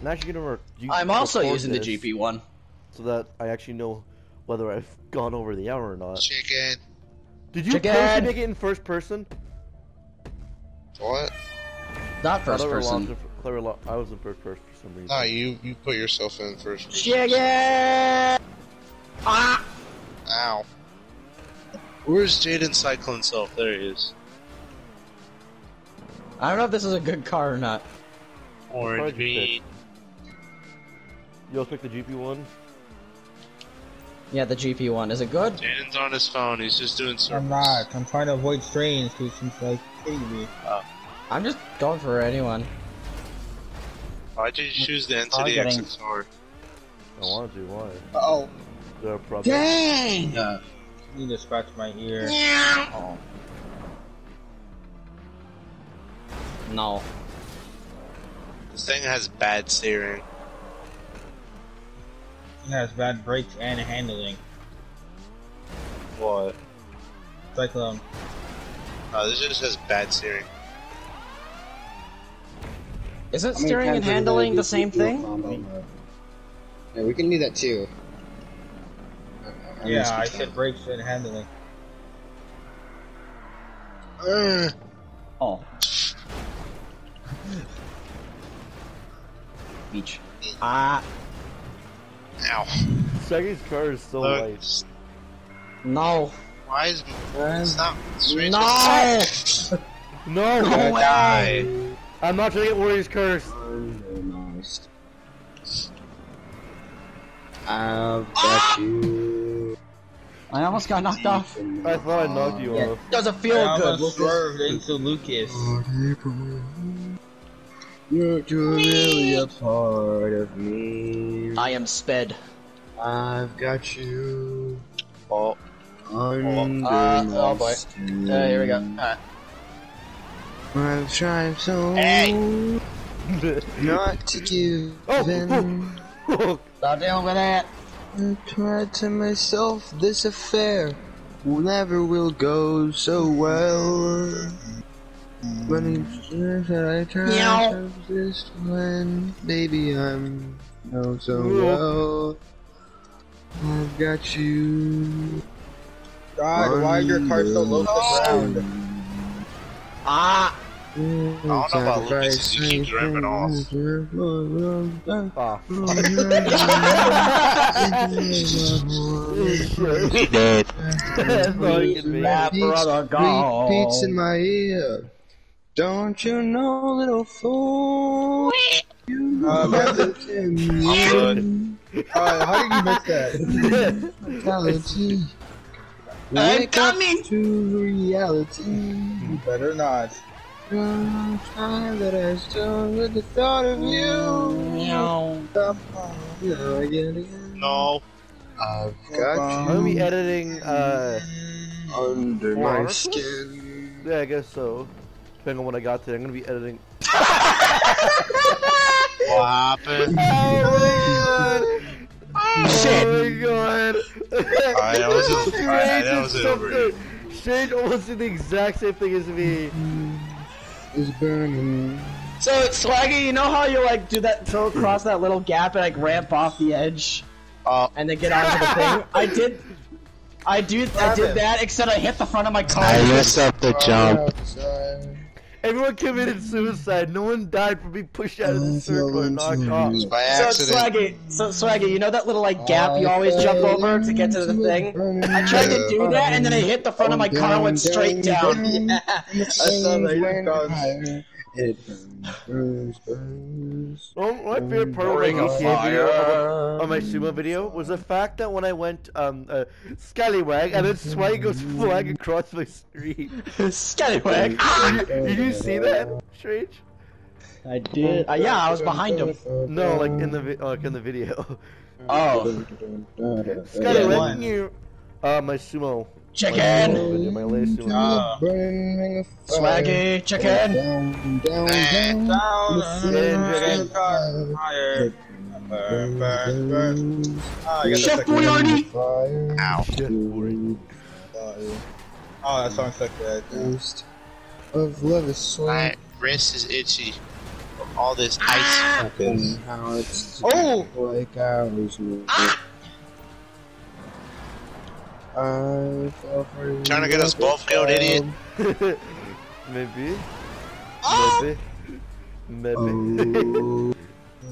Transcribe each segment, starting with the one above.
I'm actually gonna. Re- I'm also using the GP one. so that I actually know whether I've gone over the hour or not. Chicken. Did you Chicken! personally make it in first person? What? Not I first thought we were lost person. in- I thought we were lo- I was in first person for some reason. No, you you put yourself in first. Chicken! Ah! Ow. Where's Jaden cycling self? There he is. I don't know if this is a good car or not. Orange Why'd you meat. You pick the GP one? Yeah, the GP one. Is it good? Jaden's on his phone. He's just doing I'm not. I'm trying to avoid strains because she's like kidding me. Uh, I'm just going for anyone. Why did you choose the I'm Entity getting- XXR? I wanted to. Why? Oh, Is there a problem? Dang! I need to scratch my ear. Oh. No. This thing has bad steering. It has bad brakes and handling. What? Cyclone. No, this just has bad steering. Isn't How many steering and times are we handling gonna the same thing? combo? Yeah, we can do that too. I- I Yeah, I said brakes and handling. Uh, Oh. Beach. Ah. Ow. Second's car is so Look, light. No. why is it's not straight No! No! No way! Die. I'm not trying to get Warriors Curse! Almost. I've got you. I almost got knocked off. I thought I knocked you Yeah, off. doesn't I feel good. almost Lucas. swerved into Lucas. Oh, You're really a part of me. I am sped. I've got you Oh, under Uh, my oh boy. skin. Uh, here we go. Alright. I've tried so Hey! not to give Oh, in. oh, Stop dealing with that. I tried to myself this affair never will go so well. But it's I try Meow. to resist when baby I'm know so Meow. well. I've got you. God, why is your car so low to the ground? Ah! I don't know about Lucas, he keeps driving off. Ah, he did. That's all you can be. That brother go. Beats in my ear. Don't you know, little fool? You Uh, have man, it in I'm me. good. uh, how did you miss that? Mentality. I'm Wake up coming. to reality. You better not. Long time that I still with the thought of you. Meow. Come on, here again, again. No. I've I'm got gonna be you editing, uh, under my articles? skin. yeah, I guess so. Depending on what I got today, I'm gonna be editing. What happened? Oh my Shit. Oh my god! Alright, that wasn't- Strange alright, that is wasn't over something- Strange almost did the exact same thing as me. It's burning. So, Swaggy, you know how you like do that, throw across that little gap and like ramp off the edge, Uh, and then get onto the thing? I did, I do, I did that. Except I hit the front of my car. I messed up the Outside. Everyone committed suicide. No one died from being pushed out of the circle and knocked off. by So. Swaggy, so Swaggy, you know that little like gap you always jump over to get to the thing? I tried to do that, and then I hit the front of my car and went straight down. Yeah. The saw that. Flames You went guys- higher. It burns, burns, burns. Well, my favorite part of my Ring GTA video, fire. on my sumo video, was the fact that when I went um uh, scallywag and then Swag goes flying across my street. Scallywag. Ah! Did you, see that, Strange? I did. Uh, yeah, I was behind him. No, like in the vi- like in the video. Oh, Scallywag, one. you. Uh, my sumo. Chicken. Video, my latest sumo. Ah. Burning ring of fire. Swaggy, chicken. Down, down, down. Down. Burn, burn, burn. Ah, got the Chef second Boyardee. Ow. Oh, that song's stuck there. Ghost of love is My wrist is itchy. All this ice focus. How it's Oh! like I was Trying to get us both killed, idiot. child. Maybe. Oh! Maybe. Maybe.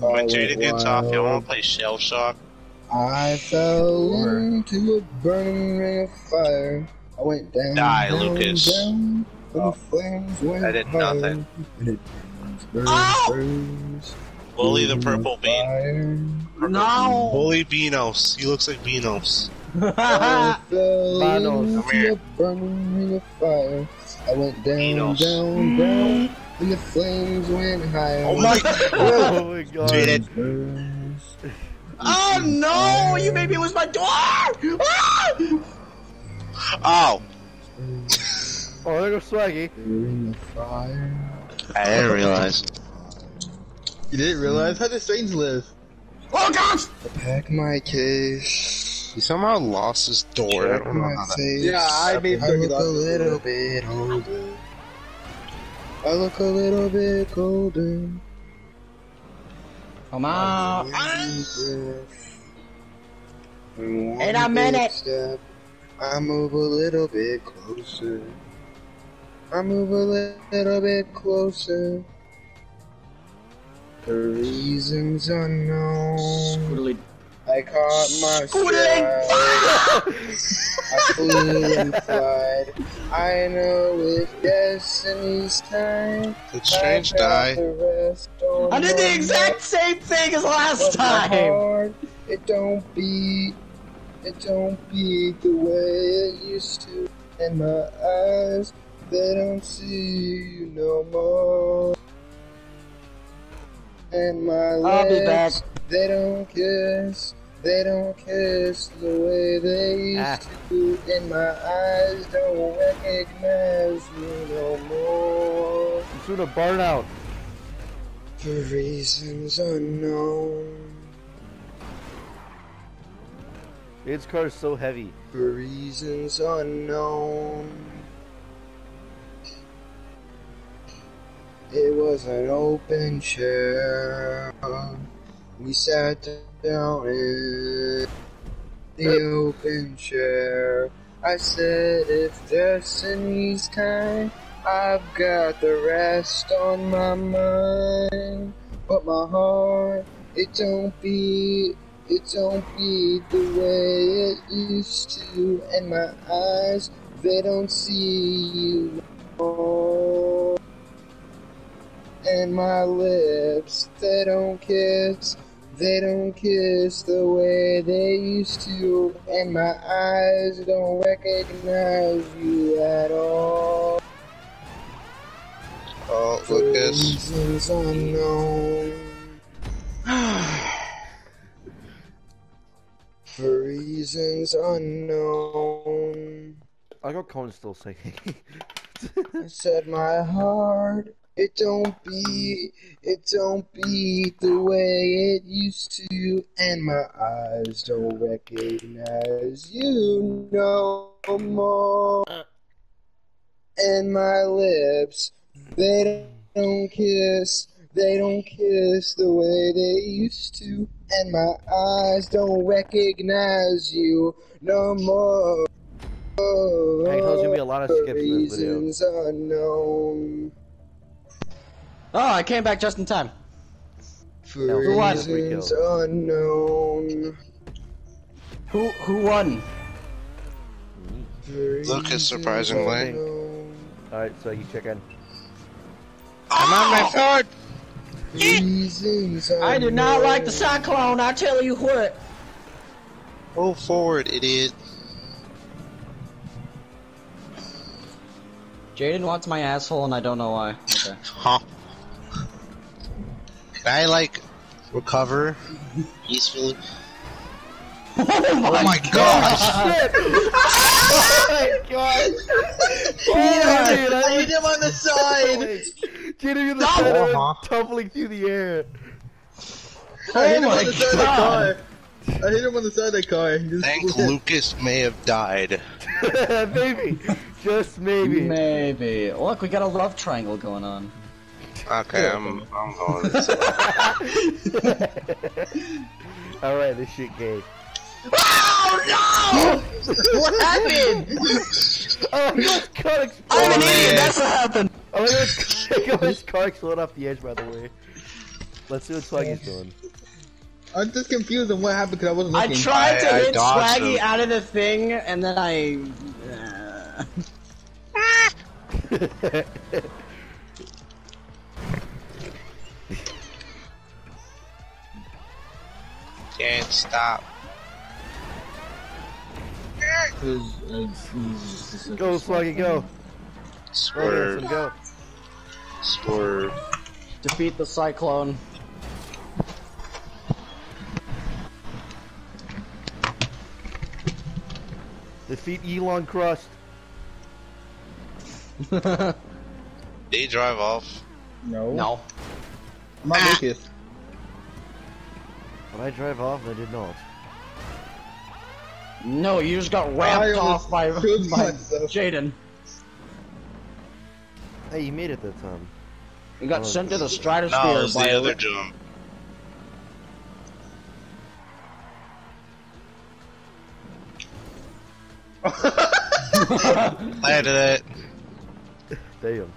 Oh, When I Jada went gets off, y'all wild. wanna play Shell Shock? I fell into a burning ring of fire. I went down, Die, down, Lucas. down, Oh. the flames went I did higher. nothing. And burns, burns, Ow! burns. Bully the purple bean. fire. No! Bully Beanos. He looks like Beanos. I Manos. Come here. into a burning fire. I went down, Beanos. down, down, and the flames went higher. Oh my oh my god. Did it. Oh no! You made me lose my door! Ah! Oh! Oh, there goes Swaggy. Ring of fire. I didn't realize. You didn't realize how the strange live. Oh gosh! Pack my case. He somehow lost his door. I don't know how that. Yeah, I made I sure look a little bit older. I look a little bit golden. Come on! Ah! In In a minute. Step, I move a little bit closer. I move a little bit closer. For reasons unknown, Squiddly- I caught my Squiddling stride. I flew and flied. I know if destiny's time. Did Strange die? the rest I did the my exact same thing as last but my time! heart, it don't beat, it don't beat the way it used to. And my eyes, they don't see you no more. And my I'll be back. Lips, they don't kiss, they don't kiss the way they used Ah. to. And my eyes don't recognize you no more. I'm soon a burnout. For reasons unknown. Its car is so heavy. For reasons unknown. It was an open chair. We sat down in the open chair. I said, if destiny's kind, I've got the rest on my mind. But my heart, it don't beat, it don't beat the way it used to. And my eyes, they don't see you. And my lips, they don't kiss, they don't kiss the way they used to. And my eyes don't recognize you at all. Oh, For Lucas. reasons unknown. For reasons unknown. I got Colin's still singing. I said my heart, it don't beat, it don't beat the way it used to, and my eyes don't recognize you no more. And my lips, they don't kiss, they don't kiss the way they used to, and my eyes don't recognize you no more. Hey, there's gonna be a lot of skips in this video. reasons unknown. Oh, I came back just in time. For Who won? reasons unknown. Who who won? Lucas, surprisingly. Alright, so you check in. I'm on my phone! Reasons I do not unknown. like the cyclone, I tell you what. Move forward, idiot. Jaden wants my asshole and I don't know why. Okay. Huh. Can I, like, recover peacefully? oh my gosh! oh my god! Oh, dude, I hit him on the side! Get him in the center, Uh-huh. tumbling through the air. I hit him on the side of the car! I hit him on the side of the car. and just Think. Lucas may have died. maybe. Just maybe. Maybe. Look, we got a love triangle going on. Okay, I'm I'm going. All right, this shit gay. Oh no! what happened? Oh, his car exploded. I'm an idiot. That's what happened. Oh my god, his car exploded off the edge, by the way. Let's see what Swaggy's doing. I'm just confused on what happened because I wasn't looking. I tried to I- I hit dodged Swaggy him. out of the thing, and then I. Uh... Can't stop. go, Swaggy, go. Go, Swerve, Anderson, go. swerve. Defeat the cyclone. Defeat Elon Crust. Did he drive off? No. No. I'm not Lucas. When I drive off, I did not. No, you just got I ramped off by, by. Jaden. Hey, you made it that time. You got Oh. sent to the stratosphere No, it was by the other ri- jump. Landed it. Damn.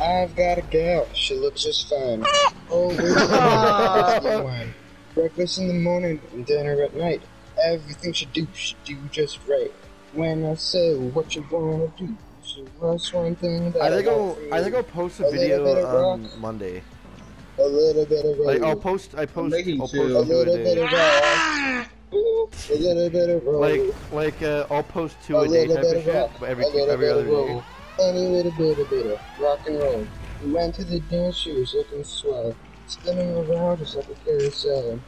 I've got a gal, she looks just fine. Oh, wait, wine. Breakfast in the morning and dinner at night. Everything she do, she do just right. When I say what you wanna do, she was one thing that I think want I'll I think I'll post a A video bit of on rock. Monday. a little bit of Like I'll post I post I'll post two. two a a little bit day. of rock, a little bit of road, Like like uh, I'll post two a a day type of of shit, every every other day. Roll, and a little bit of bit of rock and roll. We went to the dance, she was looking swell, spinning around just like a carousel.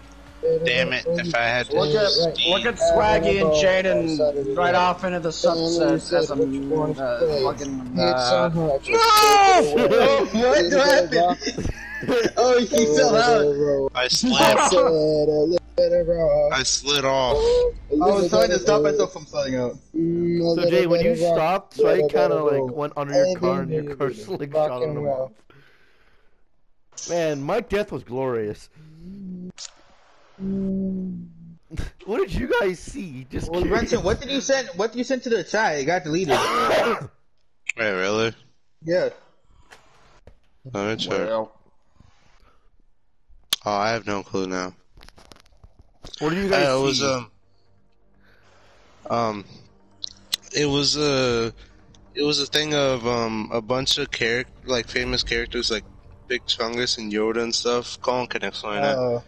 Damn it, if I had to Look at Steve. look at Swaggy and Jaden right off into the sunset as a uh, fucking. It's so Uh, hard, just take it away. What Little bit of rock, Oh, a he fell little bit out. of roll. I I slid. said a little bit of rock. I slid off. a I little was trying to stop myself from sliding out. Mm, So Jay, when you stopped, so I kind of of like went under your car and your car baby, slick shot and him off. Man, my death was glorious. What did you guys see? Just Well, curious. Renton, what did you send? What did you send to the chat? It got deleted. Wait, really? yeah. Let me check. Oh, I have no clue now. What did you guys Uh, it was um, um, it was a, it was a thing of um a bunch of character like famous characters like Big Chungus and Yoda and stuff. Colin can explain it. Uh,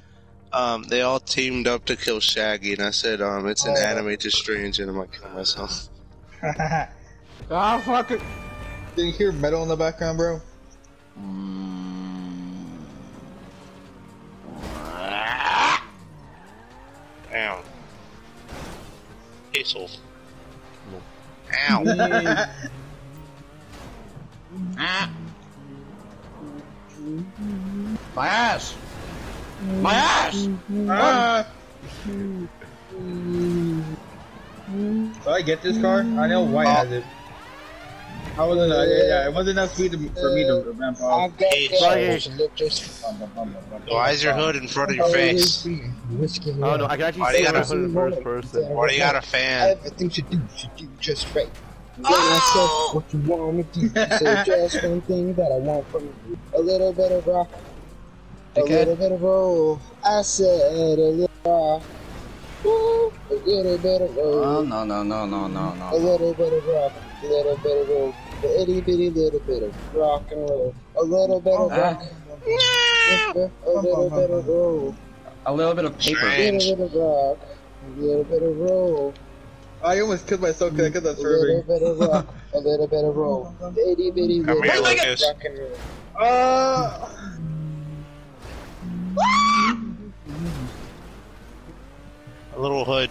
Um, they all teamed up to kill Shaggy, and I said, um, it's an Oh. animated strange, and I'm like, kill myself. ah, fuck it. did you hear metal in the background, bro? Ow. Hazel. Ow. Ah. My ass. My ass. Ah! So I get this car? I know White has it. I wasn't, uh, yeah, yeah, it wasn't enough speed to, for me to ramp off. I've Hey, gal, Swaggy. she look just Why is your hood in front of your face? Oh no, I can actually Why do see you my gotta- hood in first person. Why do you got a fan? Everything she do, she do just right. When I said what you want me to do, say just one thing that I want from you. A little bit of rock, a Dickhead. little bit of roll. I said a little rock, Woo, a little bit of roll. Oh roll, no no no no no a little bit of rock, a little bit of roll, a itty bitty little bit of rock and roll, a little bit of rock, a little bit of roll, A little bit of paper. a little bit of rock, a little bit of roll. I almost killed myself because I got that A little bit of rock, a little bit of roll, itty bitty Come little here, bit of Lucas. rock and roll. Uh, A little hood.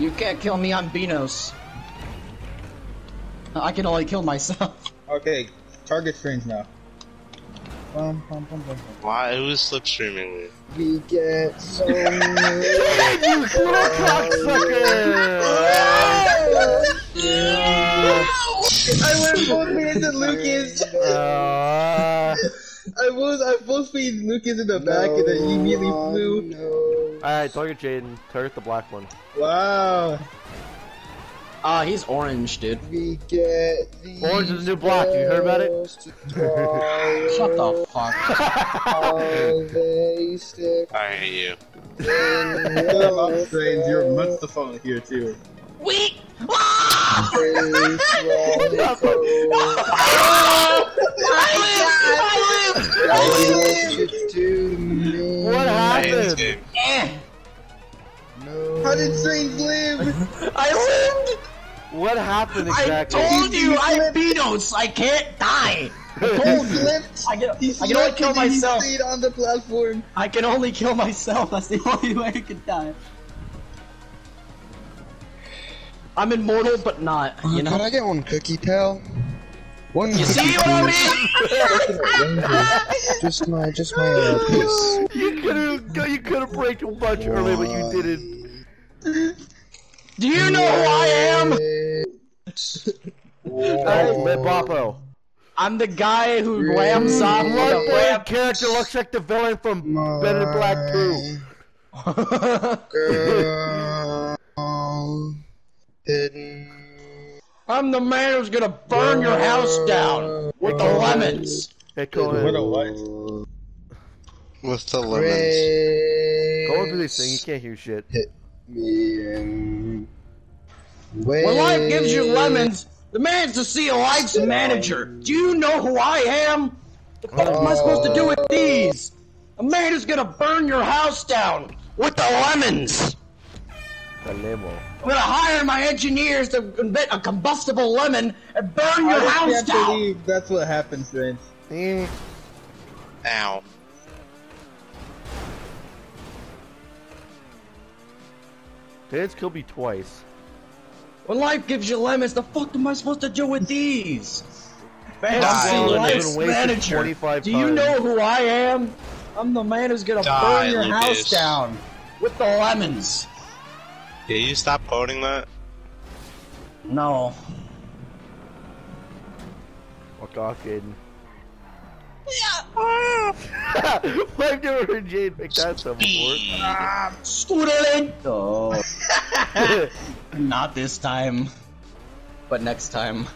You can't kill me on Benos. I can only kill myself. okay, target strange now. Bum, bum, bum, bum. Why? Who's slipstreaming me? We get so You little cocksucker! I went full speed into Lucas. Uh, I was I full speed Lucas in the back and then he immediately flew. No. Alright, target Jaden. Target the black one. Wow. Ah, he's orange, dude. We get the Orange is the new black, you heard about it? Shut the fuck. They stick I hate you. in Come up, your Strange. You're much the phone here too. Wait! I What you do? What I hate this happened? Game. No. How did Strange live? I lived! What happened exactly? I told you I have Beatos, I can't die! He flipped. I can, He I can only kill and then he myself. stayed on the platform. I can only kill myself, that's the only way I can die. I'm immortal, but not, you know? Can know? I get one cookie, pal? One You see what I mean? Just my, just my uh, piece. You could have you could have break a bunch earlier, but you didn't. Do you know who I am? Alright, Libopo. I'm the guy who rams off with What a boy character looks like the villain from Men in Black 2? Hidden. I'm the man who's gonna burn your house down with the lemons. Hey, What Conan. a what? With the lemons. Go through this thing, you can't hear shit. me in When life gives you lemons, the man's to see a life's manager. Do you know who I am? The fuck am I supposed to do with these? A man is gonna burn your house down with the lemons. The limo. I'm gonna hire my engineers to invent a combustible lemon and burn your I house can't down. believe that's what happened, Strange. Eh. Ow. Dance killed me twice. When life gives you lemons, the fuck am I supposed to do with these? Man, Die, I'm the Lucas. life's Been wasted manager. 25 Do you know who I am? I'm the man who's gonna Die, burn your Lucas. house down with the lemons. Yeah, you stop quoting that? No. Fuck off, Jaden. I've never heard Jade make that sound before. Student. Not this time. But next time.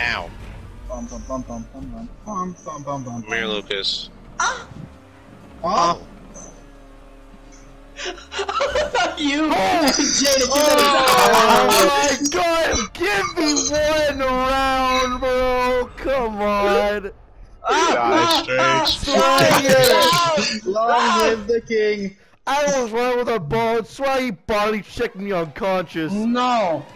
Ow. Bum bum bum bum bum bum bum bum bum bum. Come here, Lucas. Oh, you, Jada, Oh my god, give me one round, bro! Come on! Die, Strange. Swag long live the king. I was running with a ball, Swaggy body checked me unconscious. No.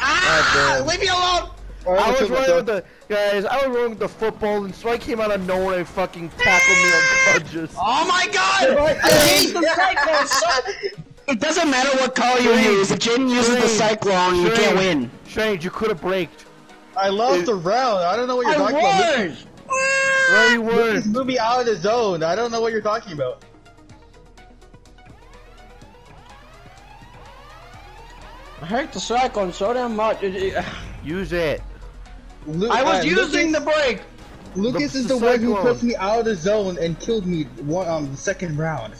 Ah! Leave me alone! I was running with the guys. I was running with the football, and Swag came out of nowhere and fucking tackled me unconscious. Oh my god! I hate the cyclone so It doesn't matter what color you use. If Jaden uses the cyclone, you can't win. Strange, you could have braked. I lost the round. I don't know what you're talking about. I won! No, you Lucas weren't. moved me out of the zone. I don't know what you're talking about. I hate the cyclone so damn much. It- it- Use it. Lu- I was uh, using the Lucas, brake. Lucas the- is the the one who cyclone. put me out of the zone and killed me one um the second round.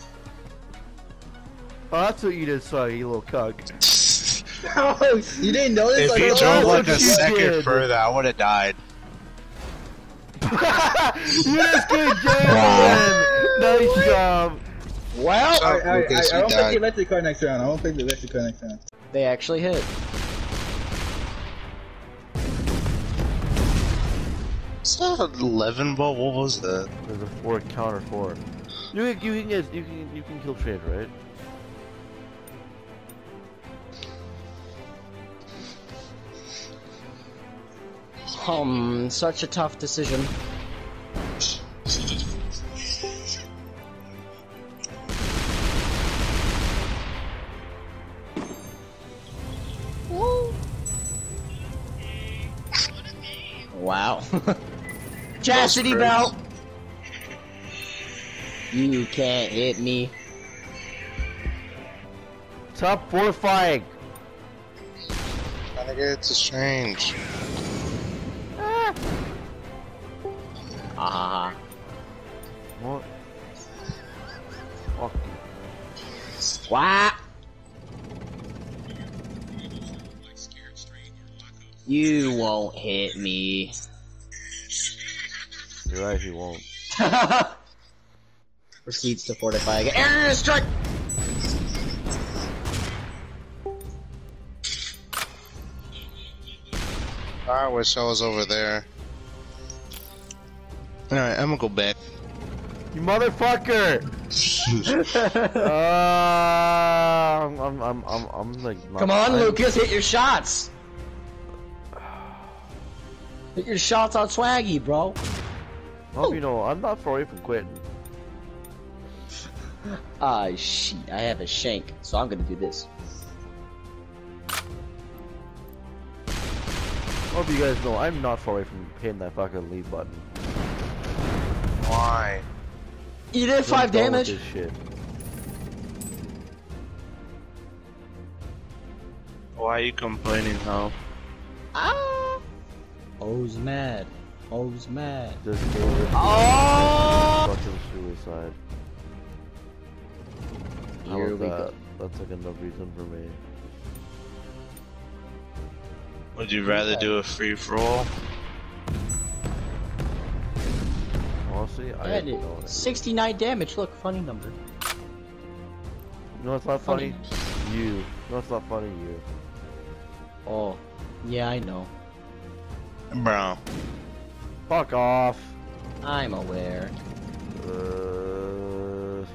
Oh, that's what you did, Swag, you little cuck. Oh, you didn't notice? If Like, you drove like a second did. further, I would have died. you just gave Jaden Nice job. Well, I, I, I, I you don't pick died. the electric car next round. I don't think pick the electric car next round. they actually hit. That's not eleven ball. What was that? There's a four counter four. You can you can get you can you can kill trade right? Um, such a tough decision. Whoa. Wow. Chastity belt. You can't hit me. Stop fortifying. Trying to get to change. Ah. What? Fuck. What? You won't hit me. You're right, he won't. Proceeds to fortify again. Air strike! I wish I was over there. Alright, I'm gonna go back. You motherfucker! uh, I'm, I'm, I'm, I'm, I'm like. Come on, I'm- Lucas, hit your shots. Hit your shots on Swaggy, bro. Hope you know, I'm not far away from quitting. Ah, shit, I have a shank, so I'm gonna do this. Hope you guys know, I'm not far away from hitting that fucking leave button. Why? You did 5 done with damage? This shit. Why are you complaining now? Ah! O's mad. O's mad. Just gave it Oh! fucking suicide. How Here about we that? go. That's like enough reason for me. Would you rather do a free for all? Honestly, I That don't know. is 69 damage. Look, funny number. You know what's not funny? Funny. You. You know what's not funny? You. Oh, yeah, I know. Bro. Fuck off. I'm aware. Uh,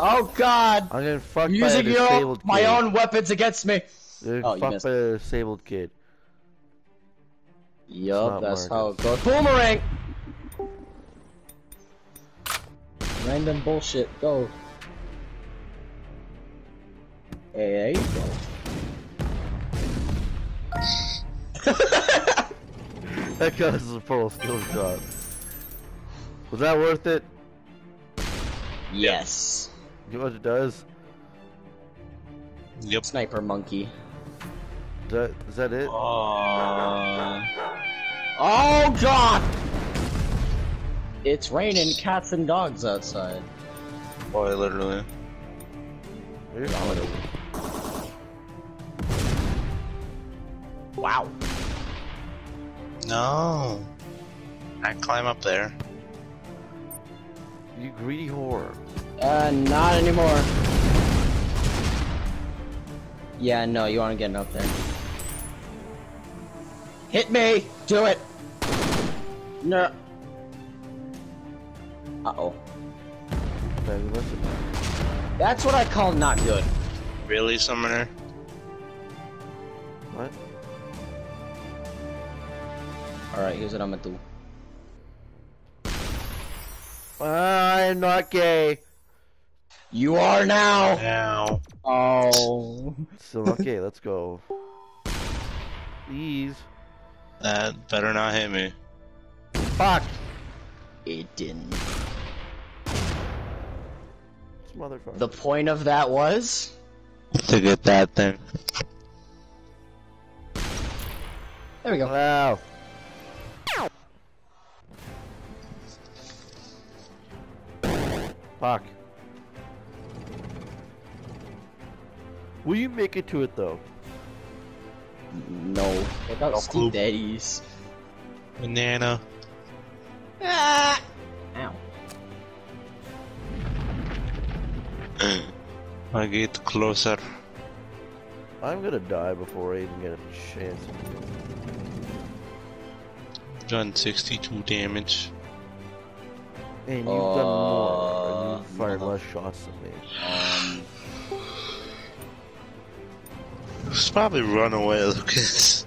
Oh God! I'm getting fucked Using by a your disabled my kid. own weapons against me. Getting Oh, fucked missed. by a disabled kid. Yup, that's Marcus. how it goes. Boomerang. Random bullshit. Go. Hey, there you go. That guy's a full skill shot. Was that worth it? Yes. You know what it does? Yep. Sniper monkey. Is that, is that it? Uh, Oh God! It's raining cats and dogs outside. boy, literally. Wow. No. I climb up there. You greedy whore. Uh, not anymore. Yeah, no, you aren't getting up there. Hit me! Do it! No. Uh-oh. That's what I call not good. Really, Summoner? What? Alright, here's what I'm gonna do. I'm not gay. You are now! Now. Oh. So okay. Let's go. Please. That better not hit me. Fuck. It didn't. This motherfucker. The point of that was? To get that thing. There we go. Wow. Fuck. Will you make it to it though? No. Without No Steve clue. Daddies. Banana. Ah! Ow. I get closer. I'm gonna die before I even get a chance. Done 62 damage. And you've done more. Uh, And you've fired less shots than me. Um, Just probably run away, Lucas.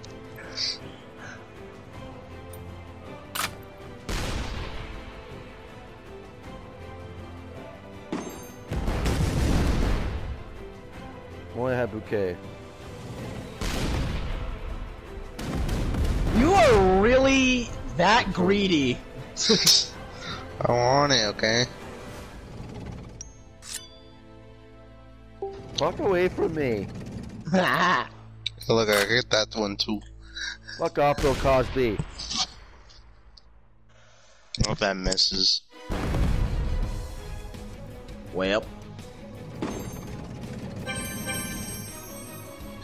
only have bouquet. You are really that greedy. I want it, okay? Fuck away from me. Look, I get that one too. Fuck off, Bill Cosby. Oh, that misses. well.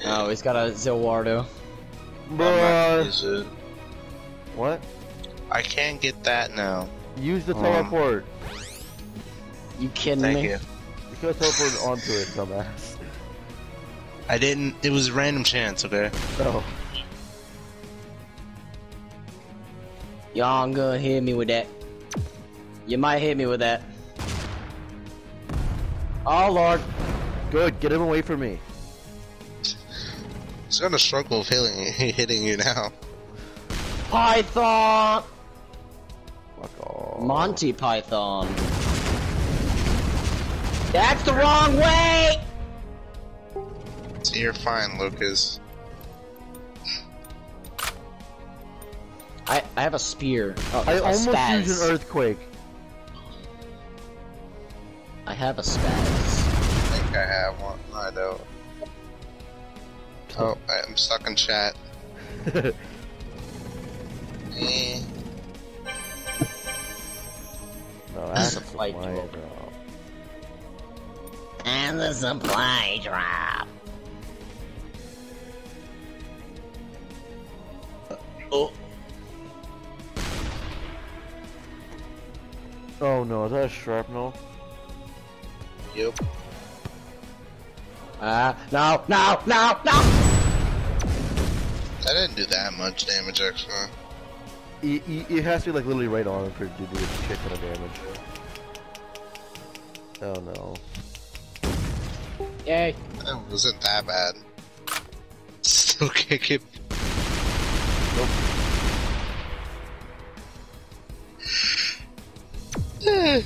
Oh, he's got a Zilwardo. Bruh. What? I can't get that now. Use the Um, teleport. You kidding Thank me? you. You could teleport onto it, dumbass. I didn't. It was a random chance, okay? Oh. Y'all ain't gonna hit me with that. You might hit me with that. Oh lord. Good, get him away from me. It's gonna struggle with hitting, hitting you now. Python! Fuck off. Monty Python. That's the wrong way! So you're fine, Lucas. I, I have a spear. Oh, I a almost spaz. used an earthquake. I have a spaz. I think I have one. No, I don't. Oh, I'm stuck in chat. Eh. No, That's that's a flight supply drop. drop. And the supply drop. Oh, Oh no, is that a shrapnel? Yep. ah, no, no, no, no! That didn't do that much damage, actually. It, it, it has to be like literally right on for to do a shit ton of damage. Oh no. Yay. That wasn't that bad. Still kick it.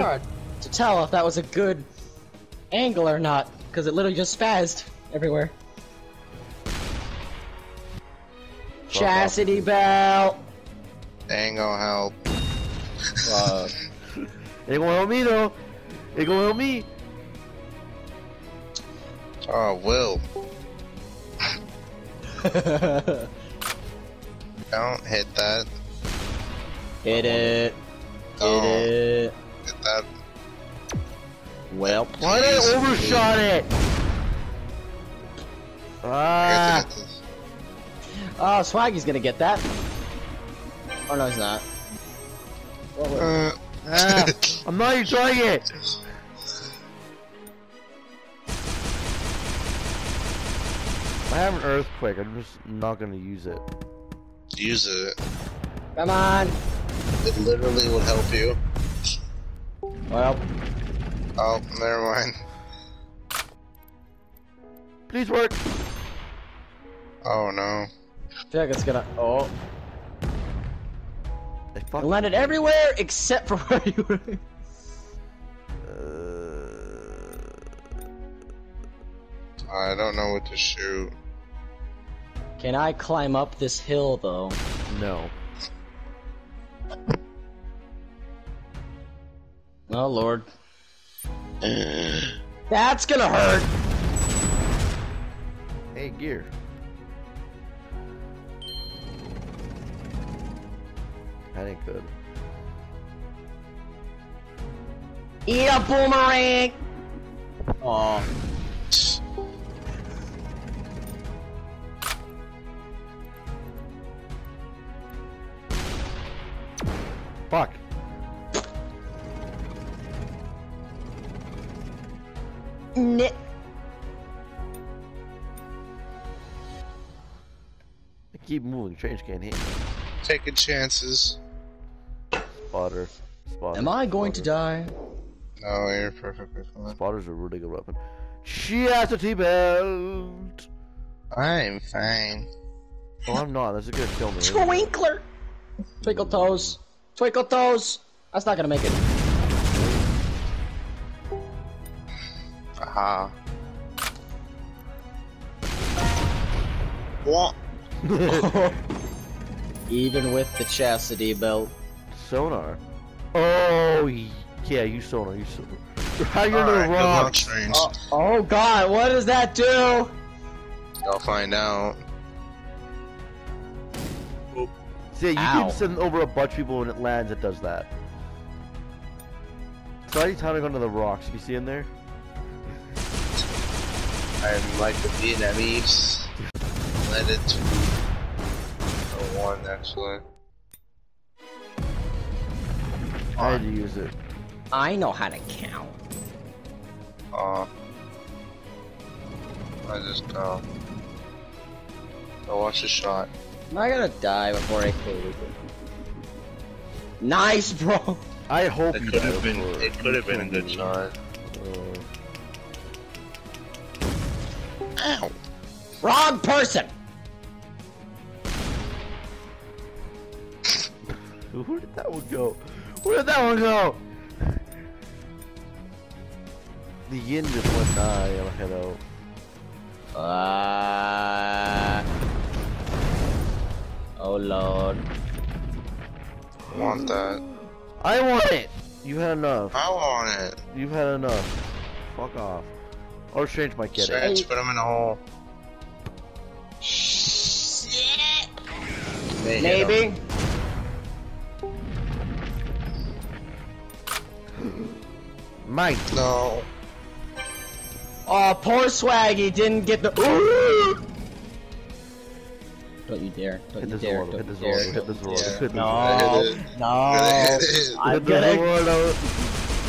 Hard to tell if that was a good angle or not, because it literally just spazzed everywhere. Chastity belt. Ain't gonna help. Uh, It gonna help me though. It gonna help me. Oh, Will. Don't hit that. hit it. Hit it. Hit that. Well, Why did I overshot it? I Ah, got to get this. oh, Swaggy's gonna get that. Oh no, he's not. Uh, ah, I'm not even trying it. I have an earthquake. I'm just not gonna use it. use it. Come on. It literally would help you. Well, Oh, never mind. Please work. Oh no. I feel like it's gonna. Oh, I it fuck. landed everywhere except for where you were. Uh, I don't know what to shoot. Can I climb up this hill though? no. Oh lord. That's gonna hurt. Hey, gear. That ain't good. Eat a boomerang. Oh, Fuck. Nit. I keep moving. Trains can't hit. Taking chances. Spotter. Spotter. Am I going to die? No, you're perfectly fine. Spotter's a really good weapon. She has a T-belt. I'm fine. Oh, I'm not. That's gonna kill me. Twinkler. Twinkle toes. Twinkle Toes! That's not gonna make it. Aha. What? Even with the chastity belt. Sonar. Oh, yeah, you sonar, you sonar. How you gonna rock? Oh, oh god, what does that do? I'll find out. See, you Ow. can send over a bunch of people when it lands. It does that. So anytime I go into the rocks, you see in there? I'm like the Vietnamese. Let it to the one actually. I had to use it. I know how to count. Uh, I just go. Go watch the shot. Am I gonna die before I kill Luca? Nice, bro! I hope It you could have been. before It could have been a good kill me. shot. Ow! Wrong person! where did that one go? Where did that one go? The yin just went die. I'm head out. Uh... Oh lord. Want that? I want it. You had enough. I want it. You've had enough. Fuck off. Or Strange might get it. Strange, put him in a hole. Shit! May hit him. Maybe. Mike. No. Oh, poor Swaggy didn't get the. Ooh! Don't you dare! Don't Hit you this dare! order. Don't Hit you this dare! order. Hit don't this you order. Hit this No, order. Hit it. no! I'm Hit this gonna. order.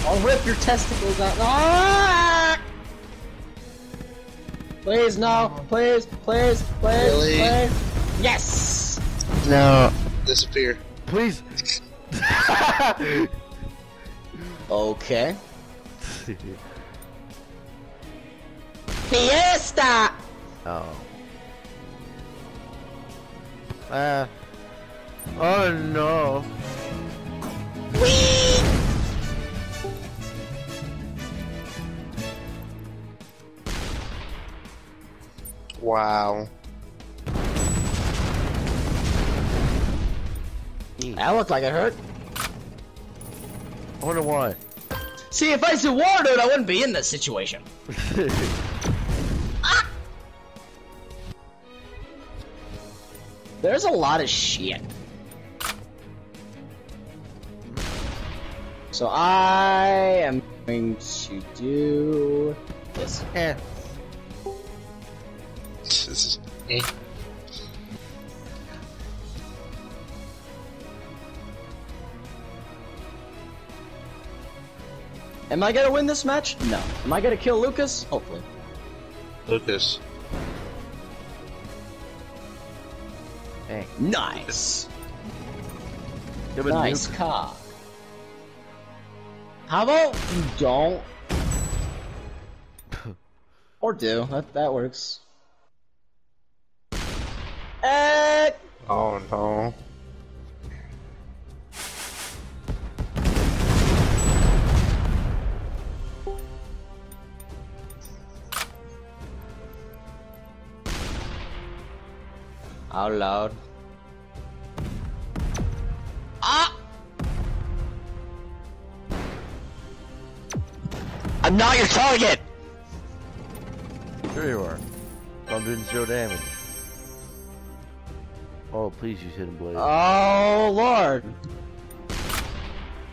I'll rip your testicles out. Ah! Please no! Please! Please! Please! Really? Please! Yes! No. Disappear. Please. Okay. Fiesta! oh. Ah. oh no. Wow. That looked like it hurt. I wonder why. See, if I said Warlord, I wouldn't be in this situation. There's a lot of shit. So I am going to do this. eh. This is. eh. Am I gonna win this match? No. Am I gonna kill Lucas? Hopefully. Lucas. Nice. Yeah, but Nice nuke- car. How about you don't? or do. That, that works. Eh, Oh no. Out loud. Ah! I'm not your target! Sure you are. I'm doing zero damage. Oh, please use hidden blade. Oh, Lord.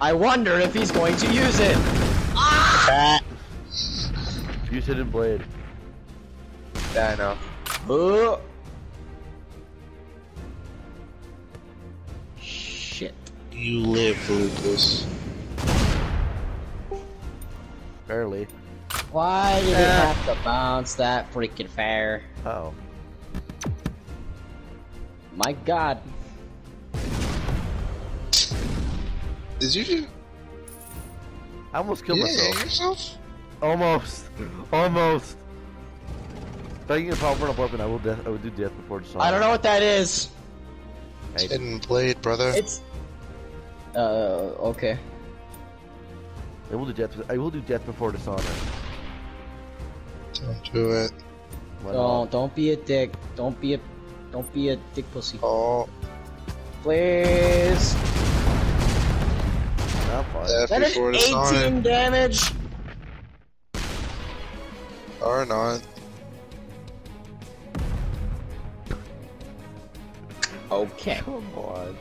I wonder if he's going to use it. use hidden blade. Yeah, I know. Uh. You live, Lucas. Barely. Why did it Uh. have to bounce that freaking fair? Oh. My god. Did you do? I almost killed Yeah, myself. yourself? Almost. Almost. If I can get a power up weapon, I will death. I would do death before the sun. I don't know what that is. Hey, Hidden blade, brother. It's. Uh, okay. I will do death. I will do death before dishonor. Don't do it. Why Don't, not? don't be a dick. Don't be a. Don't be a dick pussy. Oh, Please. Not That is 18 sign. damage. Or not. Okay. Come on.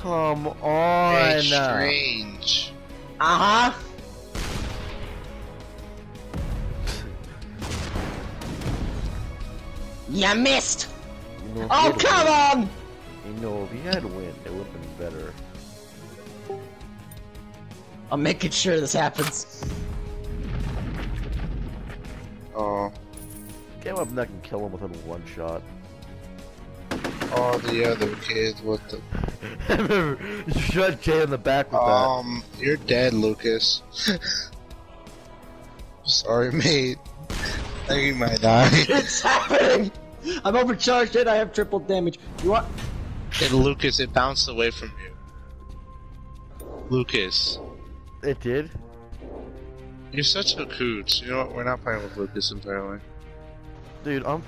Come on. Hey, strange. Uh huh. You missed. You know, Oh, come win- on. You know, if he had win, it would have been better. I'm making sure this happens. Oh, Came up neck and kill him within one shot. oh, the other kid. What the? I remember you shot Jay in the back with Um, you're dead, Lucas. Sorry, mate. I think you might die. It's happening. I'm overcharged and I have triple damage. You want? and Lucas, it bounced away from you. Lucas. It did. you're such a cooch. You know what? We're not playing with Lucas apparently. Dude, I'm